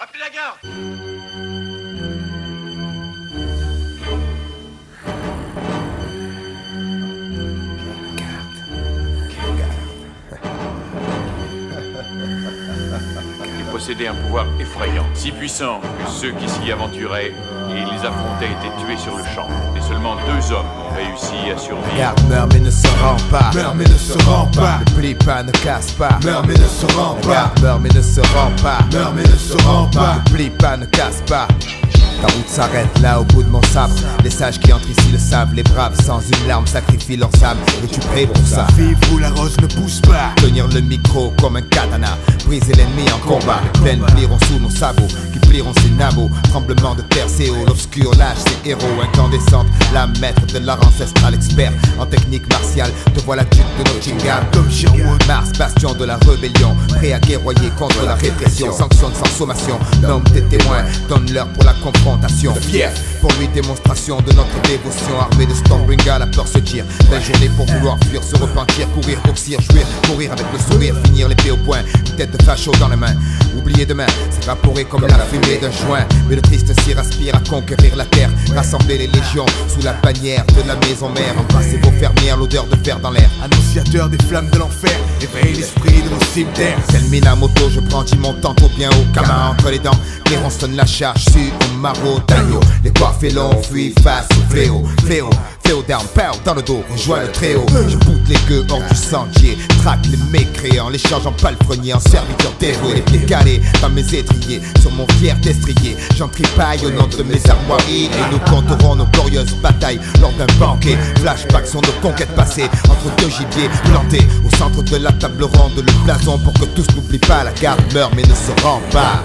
Appelez la garde possédait un pouvoir effrayant, si puissant que ceux qui s'y aventuraient et les affrontaient étaient tués sur le champ. Et seulement deux hommes ont réussi à survivre. Garde meurt mais ne se rend pas. Meurs mais ne se rend pas. Ne plie pas, ne casse pas. Meurs mais ne se rend pas. Garde meurt mais ne se rend pas. Meurs mais ne se rend pas. Ne plie pas, ne casse pas. Ta route s'arrête là au bout de mon sabre. Les sages qui entrent ici le savent. Les braves sans une larme sacrifient leurs âmes. Es-tu prêt pour ça? Vivre où la rose ne pousse pas. Tenir le micro comme un katana. Briser l'ennemi en combat. Les plaines plieront sous nos sabots. Qui plieront ses nabots. Tremblement de terre, c'est. L'obscur lâche ses héros. Incandescente. La maître de l'art ancestral expert en technique martiale. Te voilà duc de Nottingham. Comme Sherwood. Mars, bastion de la rébellion, prêt à guerroyer contre la répression. Sanctionne sans sommation, nomme tes témoins, donne-leur pour la confrontation. Fief. Pour lui, démonstration de notre dévotion. Armée de Stormbringer, la peur se tire. La journée pour vouloir fuir, se repentir, courir, oxyre, jouir, courir avec le sourire, finir l'épée au poing, une tête de facho dans les mains. Oublier demain, s'évaporer comme la fumée d'un joint. Mais le triste s'y aspire à conquérir la terre, rassembler les légions sous la bannière de la maison mère. Embrasser vos fermières, l'odeur de fer dans l'air. Annonciateur des flammes de l'enfer. Éveille l'esprit de nos cimetières. Tel Minamoto, je brandis mon tantôt bien haut, camin entre les dents. Clairon sonne la charge sur au maraud. Les coiffés longs fuient face au fléau. Fléau, dans le dos, rejoins le tréau. Je boute les gueux hors du sentier, traque les mécréants, les charge en palefrenier, en serviteur dévoué. Les pieds calés dans mes étriers, sur mon fier destrier. J'en tripaille au nom de mes armoiries. Et nous compterons nos glorieuses batailles lors d'un banquet. Flashback sont nos conquêtes passées entre deux gibiers plantés au centre de la table ronde. Le blason pour que tous n'oublient pas. La garde meurt mais ne se rend pas.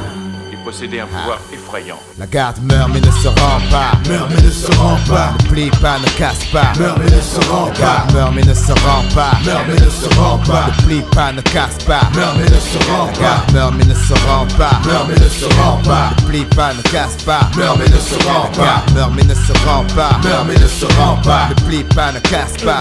Il possédait un pouvoir effrayant. La garde meurt mais ne se rend pas. Meurs mais ne se rend pas. Ne plie pas, ne casse pas. Meurs mais ne se rend La pas. garde meurt mais ne se rend pas. Meurs mais ne se rend pas. Ne plie pas, ne casse pas. Meurs mais ne se rend La pas. garde meurt mais ne se rend pas. Meurs mais ne se rend pas. Ne plie pas, ne casse pas. Meurs mais ne se rend pas. meurt mais ne se rend pas. Meurs mais ne se rend pas. Ne plie pas, ne casse pas.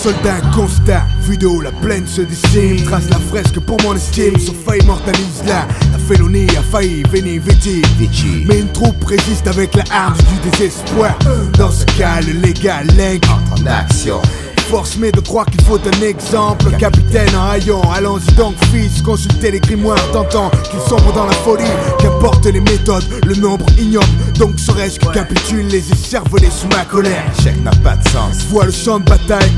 Soldat constat, vue de haut, la plaine se dessine Trace la fresque pour mon estime, sauf faille immortalise là La félonie a failli, viti Vici. Mais une troupe résiste avec la arme du désespoir. Dans ce cas, le légal link En action. Force mais de croire qu'il faut un exemple. Capitaine en haillons, allons-y donc fils. Consultez les grimoires d'antan Qu'ils sombrent dans la folie. Qu'importe les méthodes, le nombre ignoble. Donc serait-ce que capitule les écervelés sous ma colère? L'échec n'a pas de sens. Vois le champ de bataille,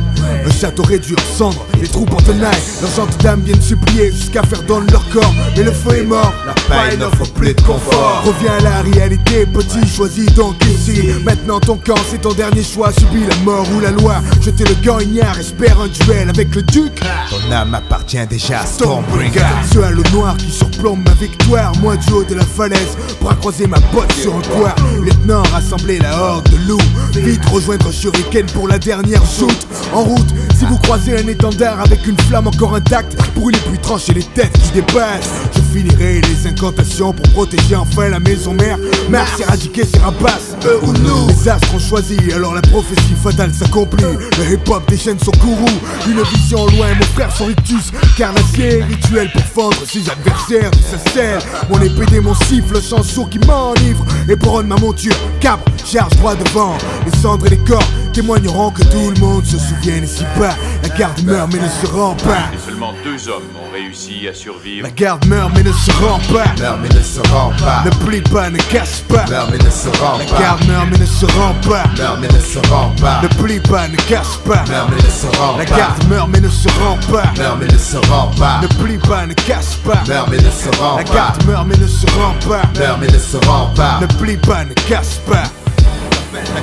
un château réduit en cendres, les troupes en tenaille, leurs gentes dames viennent supplier jusqu'à faire de leur corps, mais le feu est mort, la paille n'offre plus de confort. Reviens à la réalité, petit, choisis donc ici. Maintenant ton camp, c'est ton dernier choix, subis la mort ou la loi. Jeter le gant ignare, espère un duel avec le duc. Ton âme appartient déjà à Stormbringer. Ce halo noir qui surplombe ma victoire, moi du haut de la falaise, bras croisés ma botte sur un toit. Lieutenant, rassembler la horde de loups, vite rejoindre Shuriken pour la dernière shoot. En route, si vous croisez un étendard avec une flamme encore intacte, brûlez puis tranchez les têtes qui dépassent. Finirai les incantations pour protéger enfin la maison mère. Mars éradiquer ses rapaces, eux ou nous. Les astres ont choisi, alors la prophétie fatale s'accomplit. Le hip-hop déchaîne son courroux, une vision loin, mon frère son rictus. Carnassier, rituel pour fendre ses adversaires de sa selle. Mon épée démon siffle, chant sourd qui m'enivre. Et pour ma monture, cabre, charge droit devant. Les cendres et les corps témoigneront que tout le monde se souvienne ici bas. La garde meurt mais ne se rend pas. Et seulement deux hommes ont réussi à survivre. La garde meurt mais ne se rend pas. Meurt mais ne se rend pas. Ne plie pas, ne casse pas. Meurt mais ne se rend La pas. garde meurt mais ne se rend pas. Meurt mais ne se rend pas. Ne plie pas, ne casse pas. Meurt mais ne se rend La pas. garde meurt mais ne se rend pas. Meurt mais ne se rend pas. Ne plie pas, ne casse pas. Meurt mais ne se rend La pas. garde meurt mais ne se rend pas. Meurt mais ne se rend pas. Ne plie pas, ne casse pas. La